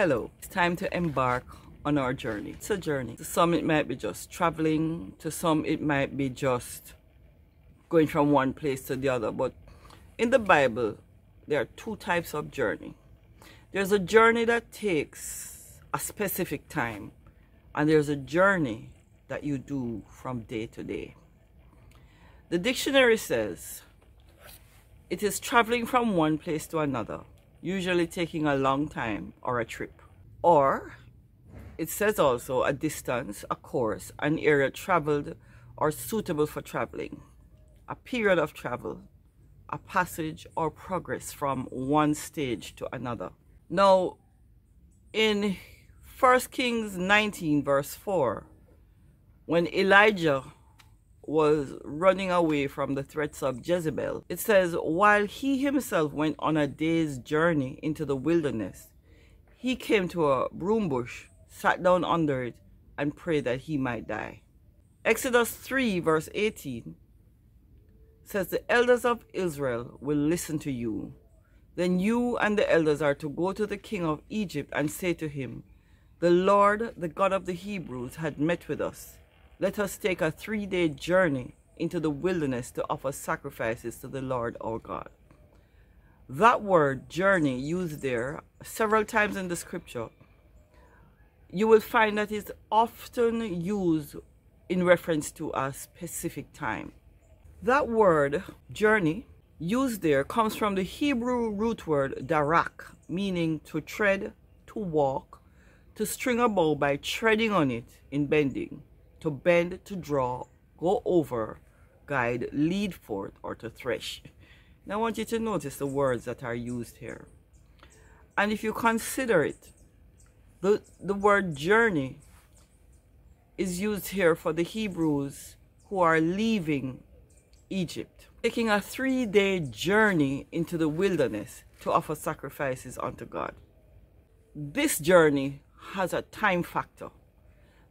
Hello, it's time to embark on our journey. It's a journey. To some, it might be just traveling, to some, it might be just going from one place to the other. But in the Bible, there are two types of journey. There's a journey that takes a specific time, and there's a journey that you do from day to day. The dictionary says it is traveling from one place to another, usually taking a long time or a trip. Or it says also a distance, a course, an area traveled or suitable for traveling, a period of travel, a passage or progress from one stage to another. Now, in 1 Kings 19, verse 4, when Elijah was running away from the threats of Jezebel, it says, while he himself went on a day's journey into the wilderness, he came to a broom bush, sat down under it, and prayed that he might die. Exodus 3, verse 18 says, The elders of Israel will listen to you. Then you and the elders are to go to the king of Egypt and say to him, The Lord, the God of the Hebrews, had met with us. Let us take a three day journey into the wilderness to offer sacrifices to the Lord our God. That word journey used there several times in the scripture, you will find that it's often used in reference to a specific time. That word, journey, used there comes from the Hebrew root word darak, meaning to tread, to walk, to string a bow by treading on it in bending, to bend, to draw, go over, guide, lead forth, or to thresh. Now I want you to notice the words that are used here. And if you consider it, the, the word journey is used here for the Hebrews who are leaving Egypt, taking a three day journey into the wilderness to offer sacrifices unto God. This journey has a time factor.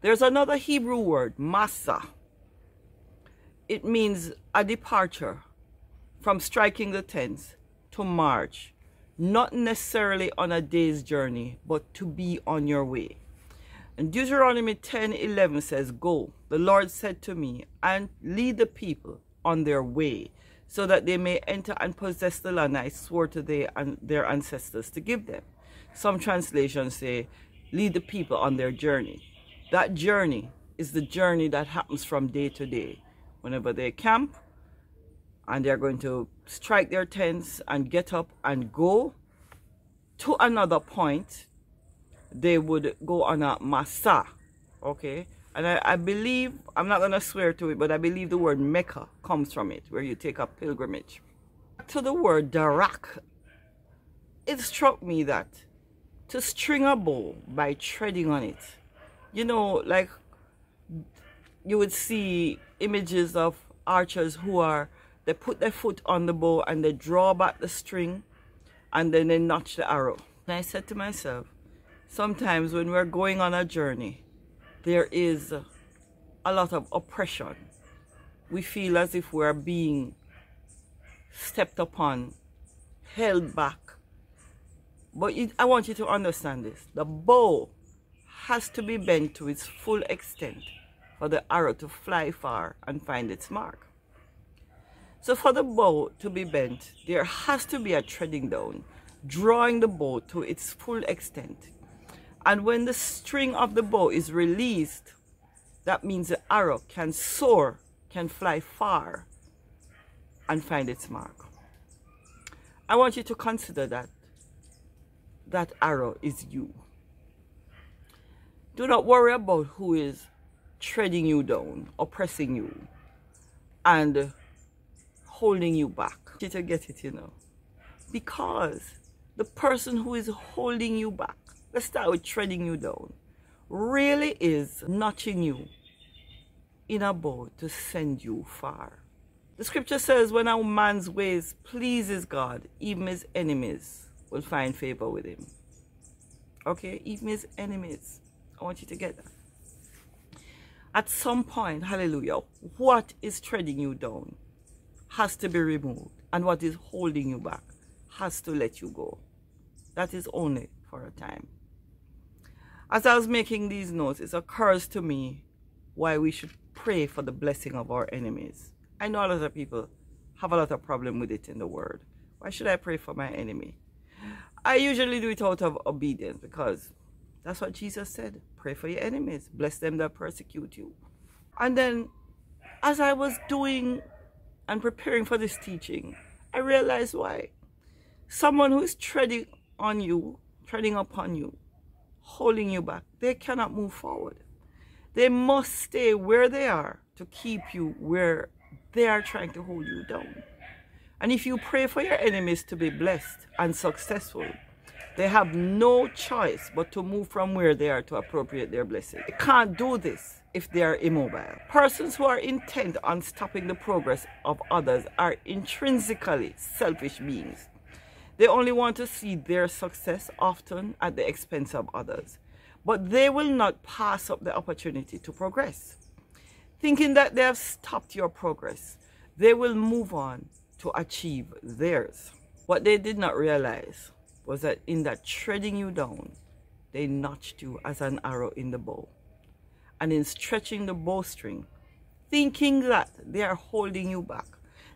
There's another Hebrew word, masa. It means a departure from striking the tents to march, not necessarily on a day's journey, but to be on your way. And Deuteronomy 10 11 says, Go, the Lord said to me, and lead the people on their way, so that they may enter and possess the land I swore to their, their ancestors to give them. Some translations say, lead the people on their journey. That journey is the journey that happens from day to day. Whenever they camp and they're going to strike their tents and get up and go to another point, they would go on a masa, okay? And I, I believe, I'm not going to swear to it, but I believe the word Mecca comes from it, where you take a pilgrimage. To the word Darak, it struck me that to string a bow by treading on it, you know, like you would see images of archers who are, they put their foot on the bow and they draw back the string and then they notch the arrow. And I said to myself, sometimes when we're going on a journey, there is a lot of oppression. We feel as if we're being stepped upon, held back. But it, I want you to understand this. The bow has to be bent to its full extent for the arrow to fly far and find its mark. So for the bow to be bent, there has to be a treading down, drawing the bow to its full extent and when the string of the bow is released, that means the arrow can soar, can fly far, and find its mark. I want you to consider that that arrow is you. Do not worry about who is treading you down, oppressing you, and holding you back. You get it, you know. Because the person who is holding you back let's start with treading you down, really is notching you in a boat to send you far. The scripture says when a man's ways pleases God, even his enemies will find favor with him. Okay, even his enemies. I want you to get that. At some point, hallelujah, what is treading you down has to be removed. And what is holding you back has to let you go. That is only for a time. As I was making these notes, it occurs to me why we should pray for the blessing of our enemies. I know a lot of people have a lot of problem with it in the word. Why should I pray for my enemy? I usually do it out of obedience because that's what Jesus said. Pray for your enemies. Bless them that persecute you. And then as I was doing and preparing for this teaching, I realized why. Someone who is treading on you, treading upon you, holding you back, they cannot move forward. They must stay where they are to keep you where they are trying to hold you down. And if you pray for your enemies to be blessed and successful, they have no choice but to move from where they are to appropriate their blessing. They can't do this if they are immobile. Persons who are intent on stopping the progress of others are intrinsically selfish beings. They only want to see their success often at the expense of others. But they will not pass up the opportunity to progress. Thinking that they have stopped your progress, they will move on to achieve theirs. What they did not realize was that in that treading you down, they notched you as an arrow in the bow. And in stretching the bowstring, thinking that they are holding you back,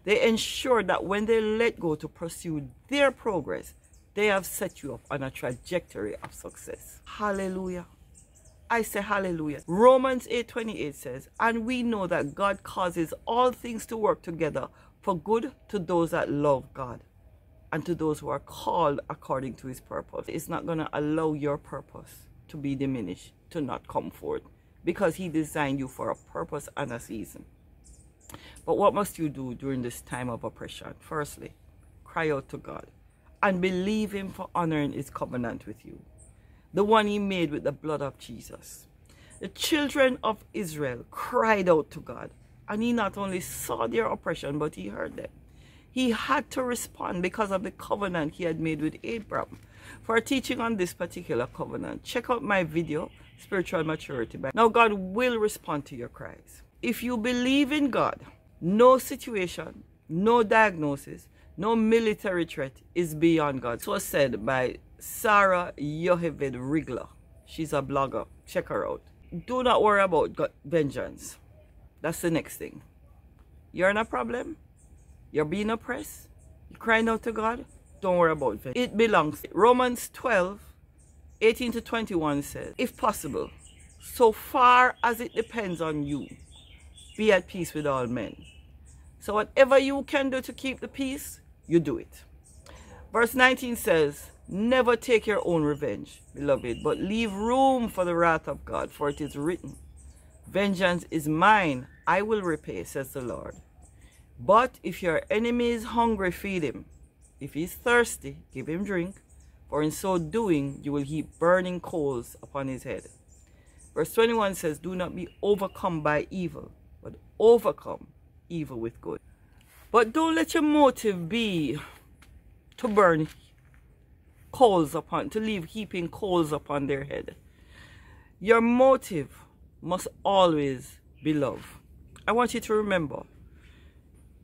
they ensure that when they let go to pursue their progress, they have set you up on a trajectory of success. Hallelujah. I say hallelujah. Romans 8:28 says, "And we know that God causes all things to work together for good to those that love God and to those who are called according to his purpose. It's not going to allow your purpose to be diminished, to not come forth, because he designed you for a purpose and a season. But what must you do during this time of oppression? Firstly, cry out to God and believe him for honoring his covenant with you, the one he made with the blood of Jesus. The children of Israel cried out to God and he not only saw their oppression, but he heard them. He had to respond because of the covenant he had made with Abraham. For teaching on this particular covenant, check out my video, Spiritual Maturity. Now, God will respond to your cries. If you believe in God, no situation, no diagnosis, no military threat is beyond God. So said by Sarah Yoheved Rigler. She's a blogger. Check her out. Do not worry about God, vengeance. That's the next thing. You're in a problem. You're being oppressed. You're crying out to God. Don't worry about it. It belongs. Romans 12, 18 to 21 says, If possible, so far as it depends on you, be at peace with all men. So whatever you can do to keep the peace, you do it. Verse 19 says, Never take your own revenge, beloved, but leave room for the wrath of God, for it is written, Vengeance is mine, I will repay, says the Lord. But if your enemy is hungry, feed him. If he is thirsty, give him drink, for in so doing you will heap burning coals upon his head. Verse 21 says, Do not be overcome by evil, but overcome evil with good. But don't let your motive be to burn coals upon, to leave heaping coals upon their head. Your motive must always be love. I want you to remember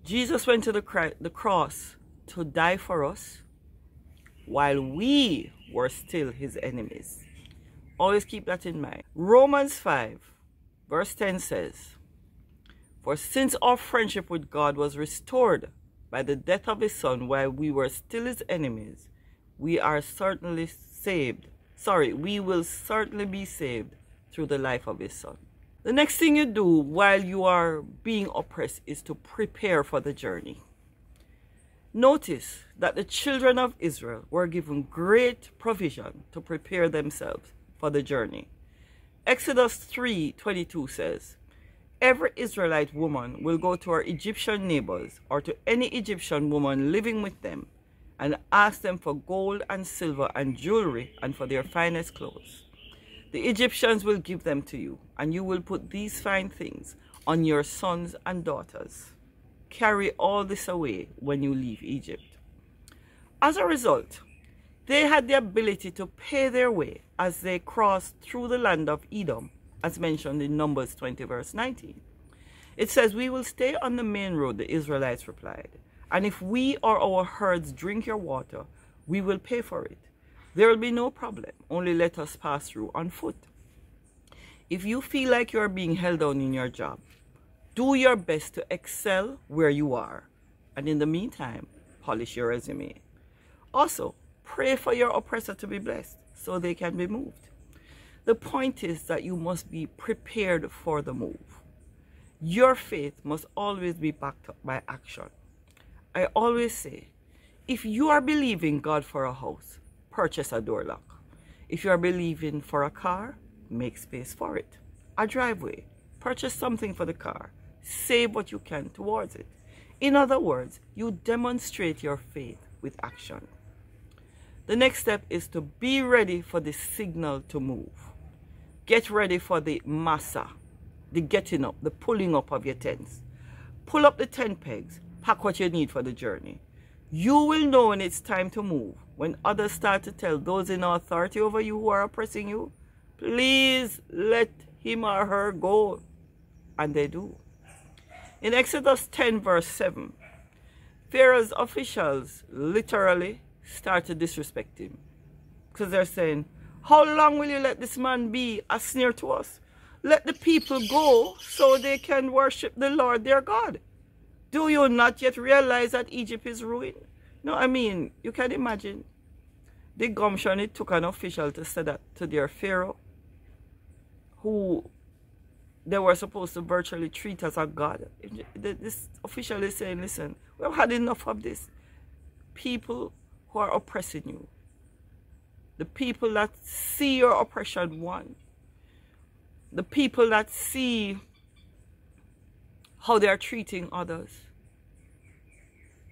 Jesus went to the, the cross to die for us while we were still his enemies. Always keep that in mind. Romans 5, verse 10 says, For since our friendship with God was restored by the death of his son while we were still his enemies, we are certainly saved. Sorry, we will certainly be saved through the life of his son. The next thing you do while you are being oppressed is to prepare for the journey. Notice that the children of Israel were given great provision to prepare themselves for the journey. Exodus 3:22 says, Every Israelite woman will go to her Egyptian neighbors or to any Egyptian woman living with them and ask them for gold and silver and jewelry and for their finest clothes. The Egyptians will give them to you, and you will put these fine things on your sons and daughters. Carry all this away when you leave Egypt. As a result, they had the ability to pay their way as they crossed through the land of Edom, as mentioned in Numbers 20, verse 19. It says, We will stay on the main road, the Israelites replied. And if we or our herds drink your water, we will pay for it. There will be no problem. Only let us pass through on foot. If you feel like you are being held down in your job, do your best to excel where you are. And in the meantime, polish your resume. Also, pray for your oppressor to be blessed so they can be moved. The point is that you must be prepared for the move. Your faith must always be backed up by action. I always say, if you are believing God for a house, purchase a door lock. If you are believing for a car, make space for it. A driveway, purchase something for the car. Save what you can towards it. In other words, you demonstrate your faith with action. The next step is to be ready for the signal to move. Get ready for the massa, the getting up, the pulling up of your tents. Pull up the tent pegs, pack what you need for the journey. You will know when it's time to move, when others start to tell those in authority over you who are oppressing you, please let him or her go. And they do. In Exodus 10 verse 7, Pharaoh's officials literally start to disrespect him. Because they're saying, how long will you let this man be a snare to us? Let the people go so they can worship the Lord their God. Do you not yet realize that Egypt is ruined? No, I mean, you can imagine the gumption it took an official to say that to their Pharaoh, who they were supposed to virtually treat as a god. This official is saying, listen, we've had enough of this. People who are oppressing you. The people that see your oppression one. The people that see how they are treating others.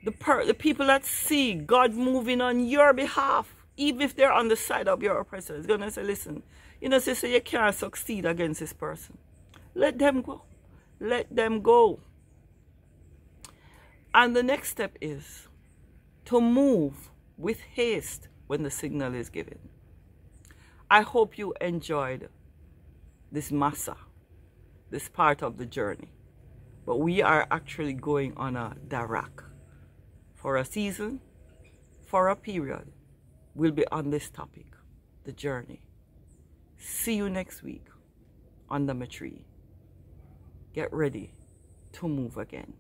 The, the people that see God moving on your behalf, even if they're on the side of your oppressor, is going to say, listen, you know, sister, you can't succeed against this person. Let them go. Let them go. And the next step is to move with haste when the signal is given. I hope you enjoyed this massa, this part of the journey. But we are actually going on a darak. For a season, for a period, we'll be on this topic, the journey. See you next week Unda Mi Tree get ready to move again.